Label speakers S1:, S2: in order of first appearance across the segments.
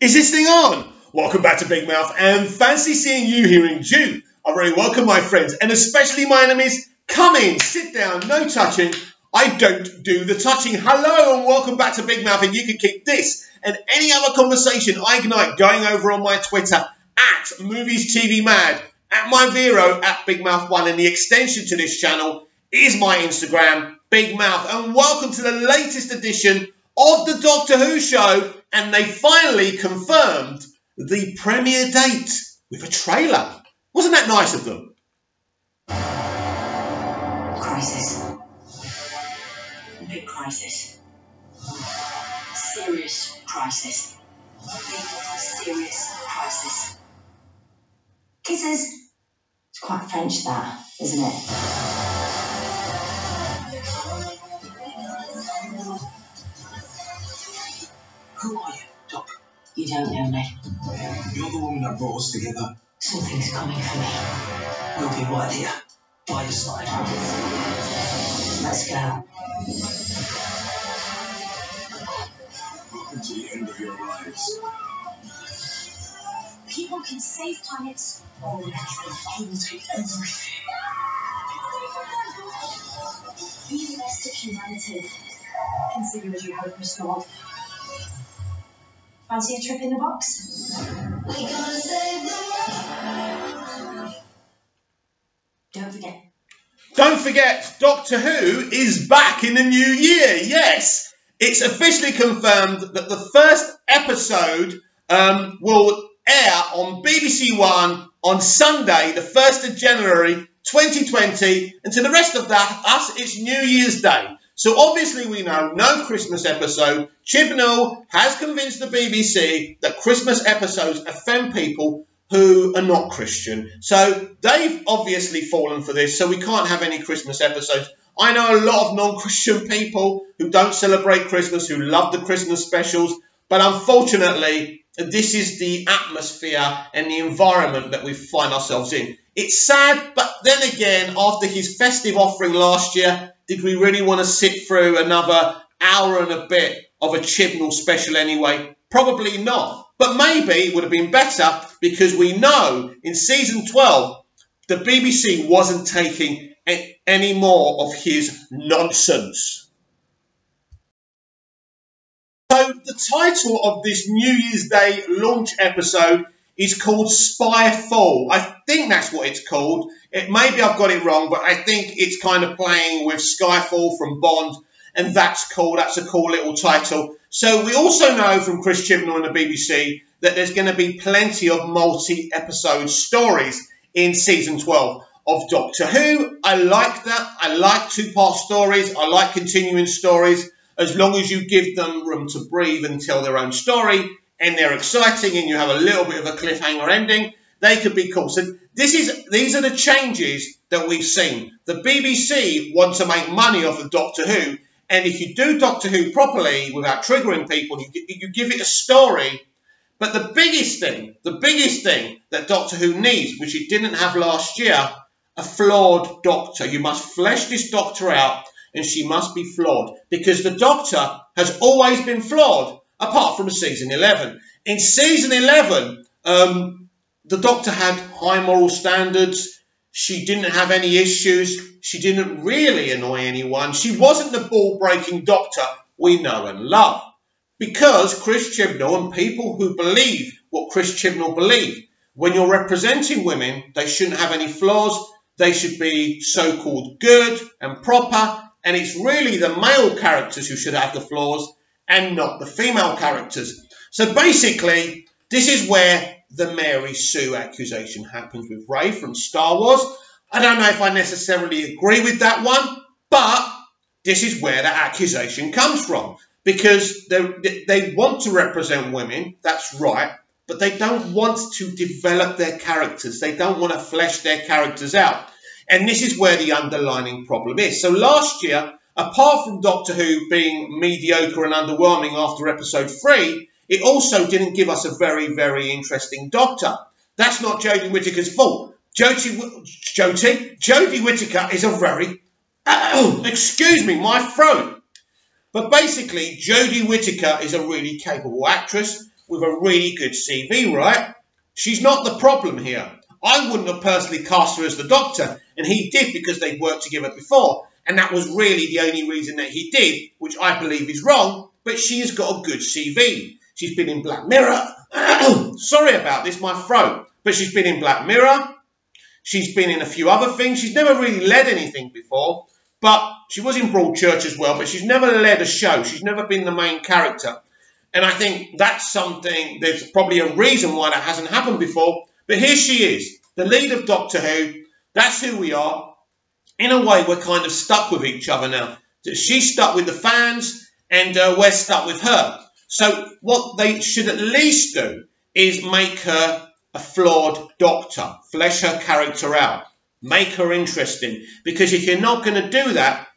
S1: Is this thing on? Welcome back to Big Mouth and fancy seeing you here in June. I very welcome my friends and especially my enemies. Come in, sit down, no touching. I don't do the touching. Hello and welcome back to Big Mouth and you can keep this and any other conversation I ignite going over on my Twitter at Movies TV Mad, at my Vero at Big Mouth One and the extension to this channel is my Instagram, Big Mouth. And welcome to the latest edition of the Doctor Who show and they finally confirmed the premiere date with a trailer. Wasn't that nice of them?
S2: Crisis. Big crisis. Serious crisis. Serious crisis. Kisses. It's quite French that, isn't it?
S3: Who are you, Doc?
S2: You don't know me.
S3: You're the woman that brought us together.
S2: Something's coming for me.
S3: We'll be right here, by your side.
S2: Let's go.
S3: Welcome to the end of your lives.
S2: People can save planets or.
S3: I will take everything.
S2: Be the best of humanity. Consider as you hope restored. Fancy a trip in the box? Don't forget.
S1: Don't forget, Doctor Who is back in the new year. Yes, it's officially confirmed that the first episode um, will air on BBC One on Sunday, the 1st of January 2020. And to the rest of that, us, it's New Year's Day. So obviously we know no Christmas episode. Chibnall has convinced the BBC that Christmas episodes offend people who are not Christian. So they've obviously fallen for this, so we can't have any Christmas episodes. I know a lot of non-Christian people who don't celebrate Christmas, who love the Christmas specials, but unfortunately, this is the atmosphere and the environment that we find ourselves in. It's sad, but then again, after his festive offering last year, did we really want to sit through another hour and a bit of a Chibnall special anyway? Probably not. But maybe it would have been better because we know in season 12 the BBC wasn't taking any more of his nonsense. So the title of this New Year's Day launch episode is called Spyfall. I think that's what it's called. It maybe I've got it wrong, but I think it's kind of playing with Skyfall from Bond, and that's cool. That's a cool little title. So we also know from Chris Chibnall and the BBC that there's going to be plenty of multi-episode stories in season 12 of Doctor Who. I like that. I like two-part stories. I like continuing stories as long as you give them room to breathe and tell their own story and they're exciting and you have a little bit of a cliffhanger ending, they could be cool. So this is these are the changes that we've seen. The BBC want to make money off of Doctor Who, and if you do Doctor Who properly without triggering people, you, you give it a story. But the biggest thing, the biggest thing that Doctor Who needs, which it didn't have last year, a flawed Doctor. You must flesh this Doctor out, and she must be flawed because the Doctor has always been flawed apart from season 11. In season 11, um, the Doctor had high moral standards. She didn't have any issues. She didn't really annoy anyone. She wasn't the ball breaking Doctor we know and love. Because Chris Chibnall and people who believe what Chris Chibnall believed, when you're representing women, they shouldn't have any flaws. They should be so called good and proper. And it's really the male characters who should have the flaws and not the female characters. So basically, this is where the Mary Sue accusation happens with Rey from Star Wars. I don't know if I necessarily agree with that one, but this is where the accusation comes from because they, they want to represent women, that's right, but they don't want to develop their characters. They don't want to flesh their characters out. And this is where the underlining problem is. So last year, apart from Doctor Who being mediocre and underwhelming after episode three, it also didn't give us a very, very interesting Doctor. That's not Jodie Whittaker's fault. Jodie, Jodie, Jodie Whittaker is a very, excuse me, my throat. But basically, Jodie Whittaker is a really capable actress. with a really good CV, right? She's not the problem here. I wouldn't have personally cast her as the Doctor, and he did because they'd worked together before, and that was really the only reason that he did, which I believe is wrong, but she has got a good CV. She's been in Black Mirror. Sorry about this, my throat. But she's been in Black Mirror. She's been in a few other things. She's never really led anything before, but she was in Broadchurch as well, but she's never led a show. She's never been the main character. And I think that's something, there's probably a reason why that hasn't happened before. But here she is, the lead of Doctor Who. That's who we are. In a way, we're kind of stuck with each other now. She's stuck with the fans, and uh, we're stuck with her. So what they should at least do is make her a flawed doctor, flesh her character out, make her interesting. Because if you're not going to do that,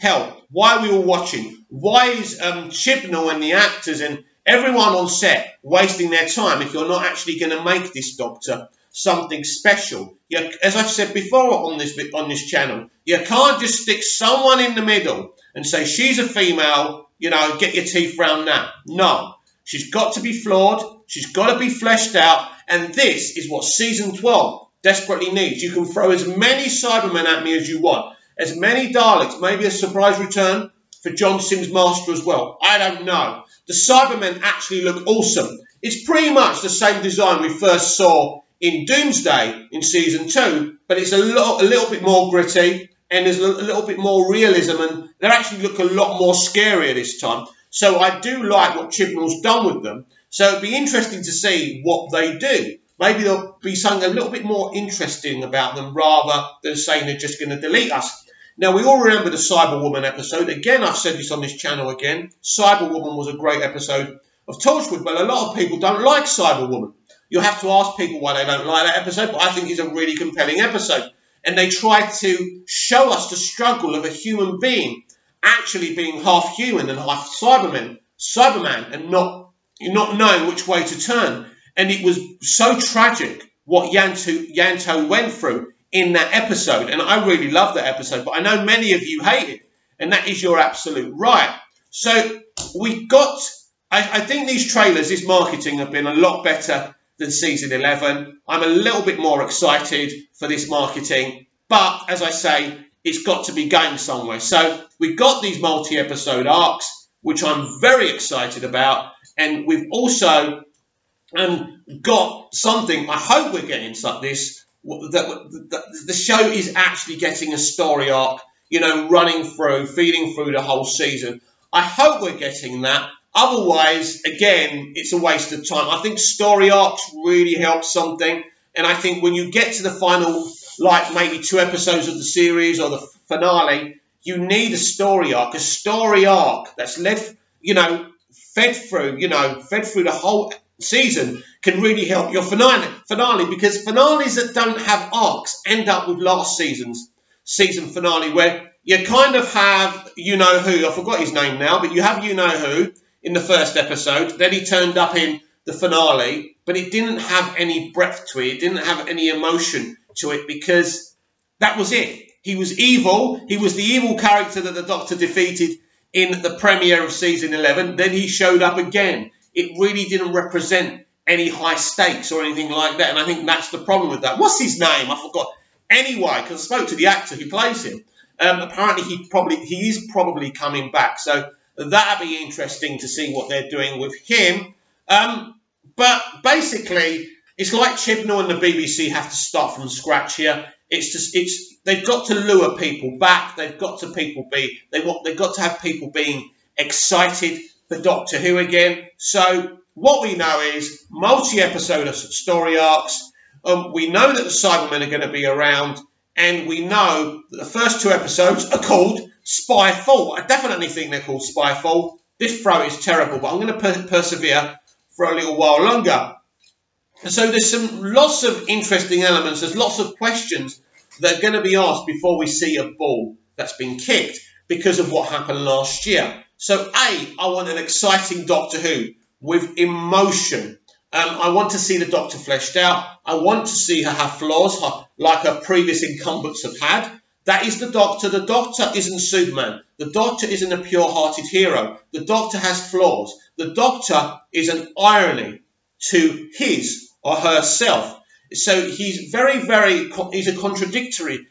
S1: hell, why are we all watching? Why is um, Chibnall and the actors and everyone on set wasting their time if you're not actually going to make this doctor something special? You, as I've said before on this on this channel, you can't just stick someone in the middle and say she's a female. You know, get your teeth round that. No, she's got to be flawed. She's got to be fleshed out. And this is what season 12 desperately needs. You can throw as many Cybermen at me as you want, as many Daleks, maybe a surprise return for John Simm's Master as well. I don't know. The Cybermen actually look awesome. It's pretty much the same design we first saw in Doomsday in season two, but it's a, a little bit more gritty and there's a little bit more realism and they actually look a lot more scarier this time. So I do like what Chibnall's done with them. So it'd be interesting to see what they do. Maybe there'll be something a little bit more interesting about them rather than saying they're just going to delete us. Now, we all remember the Cyberwoman episode. Again, I've said this on this channel again. Cyberwoman was a great episode of Torchwood, but a lot of people don't like Cyberwoman. You'll have to ask people why they don't like that episode, but I think it's a really compelling episode. And they try to show us the struggle of a human being actually being half human and half Cyberman, Cyberman, and not not knowing which way to turn. And it was so tragic what Ianto, Ianto went through in that episode. And I really love that episode, but I know many of you hate it, and that is your absolute right. So we got, I, I think these trailers, this marketing have been a lot better than season 11. I'm a little bit more excited for this marketing, but as I say, it's got to be going somewhere. So we've got these multi-episode arcs, which I'm very excited about, and we've also um, got something. I hope we're getting this. That the show is actually getting a story arc, you know, running through, feeding through the whole season. I hope we're getting that. Otherwise, again, it's a waste of time. I think story arcs really help something. And I think when you get to the final, like maybe two episodes of the series or the finale, you need a story arc, a story arc that's led, you know, fed through, you know, fed through the whole season can really help your finale, finale because finales that don't have arcs end up with last season's season finale where you kind of have you know who, I forgot his name now, but you have you know who in the first episode, then he turned up in the finale, but it didn't have any breadth to it, it didn't have any emotion to it because that was it. He was evil, he was the evil character that the Doctor defeated in the premiere of season 11, then he showed up again it really didn't represent any high stakes or anything like that. And I think that's the problem with that. What's his name? I forgot. Anyway, because I spoke to the actor who plays him. Um, apparently, he probably he is probably coming back. So that'd be interesting to see what they're doing with him. Um, but basically, it's like Chibnall and the BBC have to start from scratch here. It's just it's they've got to lure people back. They've got to people be they want they've got to have people being excited for Doctor Who again. So what we know is multi-episode story arcs. Um, we know that the Cybermen are going to be around, and we know that the first two episodes are called Spyfall. I definitely think they're called Spyfall. This throw is terrible, but I'm going to per persevere for a little while longer. And so there's some lots of interesting elements. There's lots of questions that are going to be asked before we see a ball that's been kicked because of what happened last year. So, A, I want an exciting Doctor Who with emotion. Um, I want to see the Doctor fleshed out. I want to see her have flaws like her previous incumbents have had. That is the Doctor. The Doctor isn't Superman. The Doctor isn't a pure-hearted hero. The Doctor has flaws. The Doctor is an irony to his or herself. So he's very, very, he's a contradictory.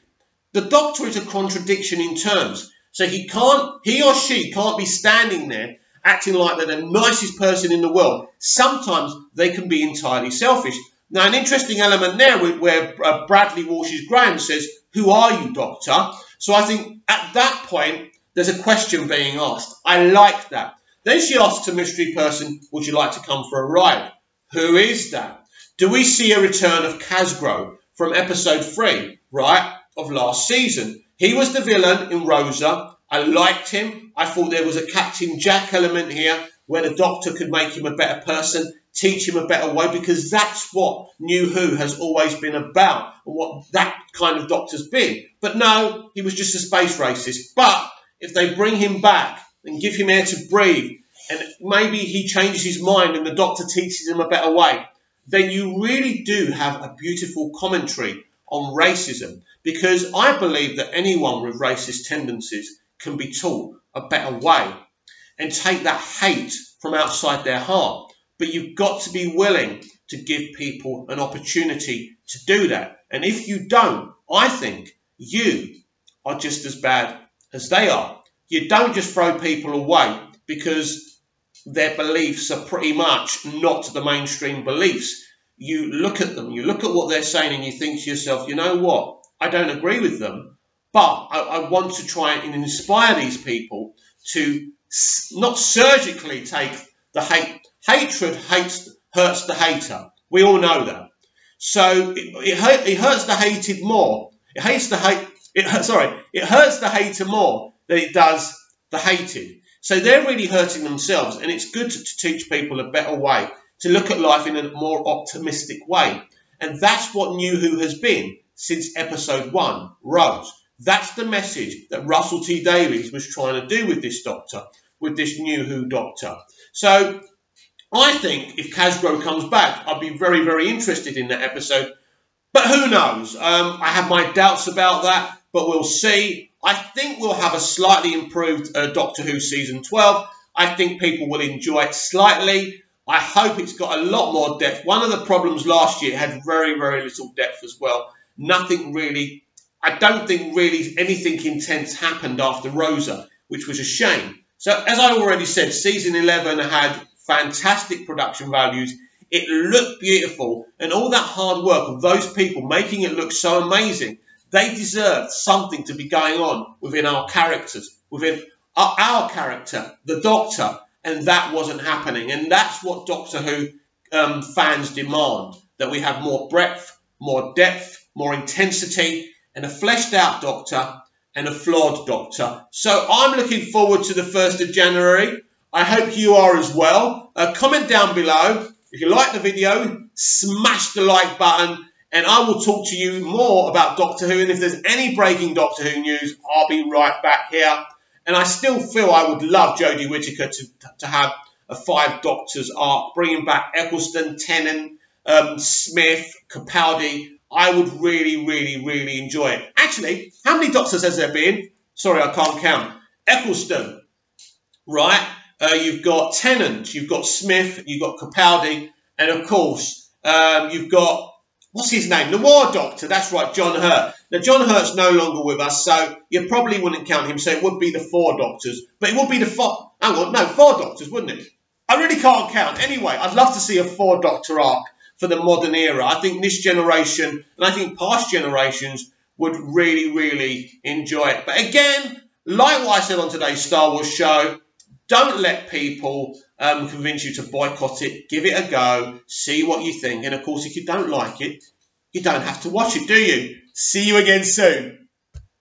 S1: The Doctor is a contradiction in terms. So he can't, he or she can't be standing there acting like they're the nicest person in the world. Sometimes they can be entirely selfish. Now, an interesting element there where uh, Bradley Walsh's Graham says, Who are you, Doctor? So I think at that point, there's a question being asked. I like that. Then she asks a mystery person, Would you like to come for a ride? Who is that? Do we see a return of Krasko from episode 3, right, of last season? He was the villain in Rosa. I liked him. I thought there was a Captain Jack element here where the Doctor could make him a better person, teach him a better way, because that's what New Who has always been about, and what that kind of Doctor's been. But no, he was just a space racist. But if they bring him back and give him air to breathe, and maybe he changes his mind and the Doctor teaches him a better way, then you really do have a beautiful commentary on racism. Because I believe that anyone with racist tendencies can be taught a better way and take that hate from outside their heart. But you've got to be willing to give people an opportunity to do that. And if you don't, I think you are just as bad as they are. You don't just throw people away because their beliefs are pretty much not the mainstream beliefs. You look at them, you look at what they're saying, and you think to yourself, you know what? I don't agree with them, but I, I want to try and inspire these people to not surgically take the hate. Hatred hates, hurts the hater. We all know that. So it, it, it hurts the hated more. It hates the hate. It, sorry, it hurts the hater more than it does the hated. So they're really hurting themselves, and it's good to, to teach people a better way to look at life in a more optimistic way. And that's what New Who has been since episode one, Rose. That's the message that Russell T Davies was trying to do with this doctor, with this New Who doctor. So I think if Krasko comes back, I'd be very, very interested in that episode. But who knows? Um, I have my doubts about that, but we'll see. I think we'll have a slightly improved uh, Doctor Who season 12. I think people will enjoy it slightly. I hope it's got a lot more depth. One of the problems last year had very, very little depth as well. Nothing really, I don't think really anything intense happened after Rosa, which was a shame. So, as I already said, season 11 had fantastic production values. It looked beautiful, and all that hard work of those people making it look so amazing they deserved something to be going on within our characters, within our, character, the Doctor, and that wasn't happening. And that's what Doctor Who um, fans demand that we have more breadth, more depth, more intensity, and a fleshed out Doctor and a flawed Doctor. So I'm looking forward to the 1st of January. I hope you are as well. Uh, comment down below. If you like the video, smash the like button and I will talk to you more about Doctor Who. And if there's any breaking Doctor Who news, I'll be right back here. And I still feel I would love Jodie Whittaker to, to have a Five Doctors arc, bringing back Eccleston, Tennant, um, Smith, Capaldi. I would really, really, really enjoy it. Actually, how many Doctors has there been? Sorry, I can't count. Eccleston, right? Uh, you've got Tennant, you've got Smith, you've got Capaldi, and of course, um, you've got what's his name? The War Doctor. That's right, John Hurt. Now, John Hurt's no longer with us, so you probably wouldn't count him. So it would be the four Doctors, but it would be the four. Hang on, no, four Doctors, wouldn't it? I really can't count. Anyway, I'd love to see a four Doctor arc for the modern era. I think this generation and I think past generations would really, really enjoy it. But again, like what I said on today's Star Wars show, don't let people um, convince you to boycott it. Give it a go. See what you think. And of course, if you don't like it, you don't have to watch it, do you? See you again soon.